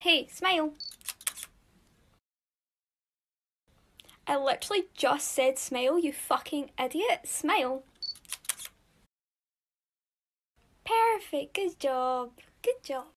Hey, smile. I literally just said smile, you fucking idiot. Smile. Perfect, good job. Good job.